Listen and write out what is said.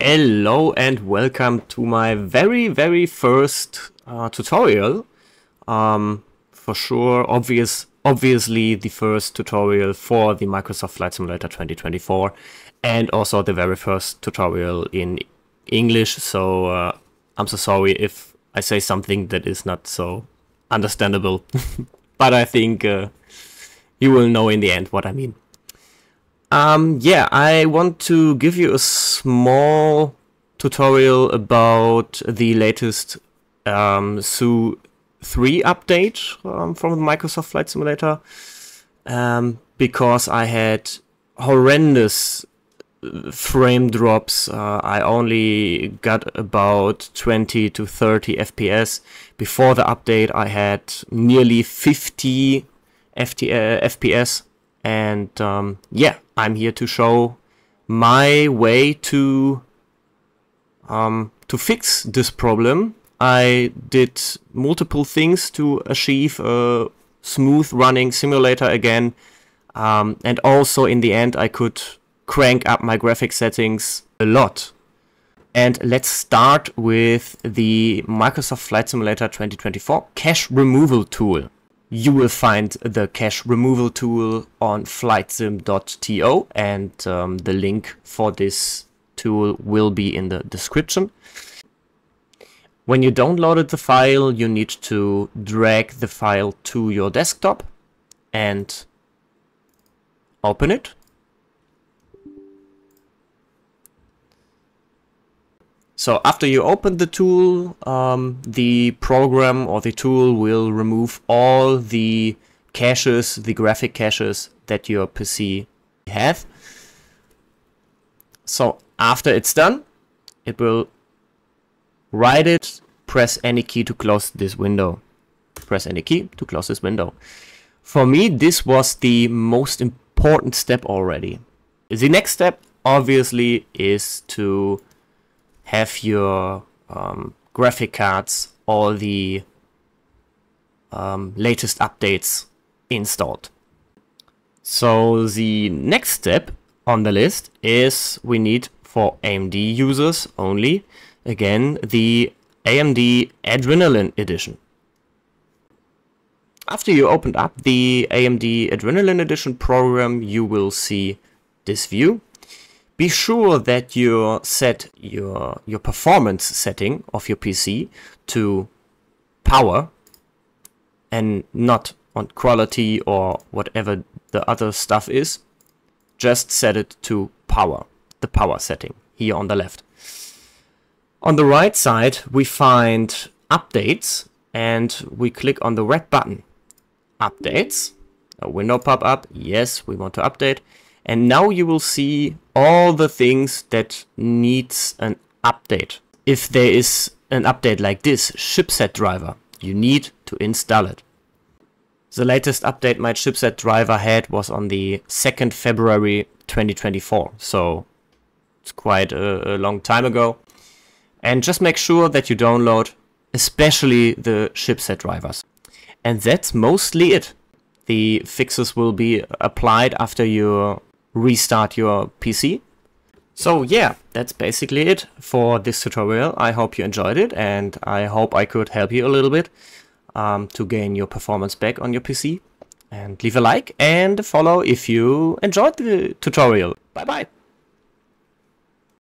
Hello and welcome to my very very first uh, tutorial. Um, for sure, obvious, obviously the first tutorial for the Microsoft Flight Simulator 2024 and also the very first tutorial in English. So uh, I'm so sorry if I say something that is not so understandable, but I think uh, you will know in the end what I mean. Um, yeah, I want to give you a small tutorial about the latest um, SU 3 update um, from Microsoft Flight Simulator um, because I had horrendous frame drops. Uh, I only got about 20 to 30 FPS. Before the update, I had nearly 50 FT, uh, FPS and um, yeah, I'm here to show my way to um, to fix this problem. I did multiple things to achieve a smooth running simulator again, um, and also in the end I could crank up my graphic settings a lot. And let's start with the Microsoft Flight Simulator 2024 cache removal tool you will find the cache removal tool on flightsim.to and um, the link for this tool will be in the description. When you downloaded the file, you need to drag the file to your desktop and open it. So after you open the tool, um, the program or the tool will remove all the caches, the graphic caches that your PC has. So after it's done, it will write it, press any key to close this window. Press any key to close this window. For me, this was the most important step already. The next step, obviously, is to have your um, graphic cards, all the um, latest updates installed. So the next step on the list is we need for AMD users only, again, the AMD Adrenalin Edition. After you opened up the AMD Adrenalin Edition program, you will see this view be sure that you set your, your performance setting of your PC to power and not on quality or whatever the other stuff is. Just set it to power, the power setting here on the left. On the right side, we find updates and we click on the red button. Updates, a window pop up. Yes, we want to update. And now you will see all the things that needs an update. If there is an update like this, chipset driver, you need to install it. The latest update my chipset driver had was on the 2nd February 2024, so it's quite a, a long time ago. And just make sure that you download especially the chipset drivers. And that's mostly it. The fixes will be applied after you restart your PC. So yeah, that's basically it for this tutorial. I hope you enjoyed it and I hope I could help you a little bit um, to gain your performance back on your PC. And leave a like and follow if you enjoyed the tutorial. Bye bye!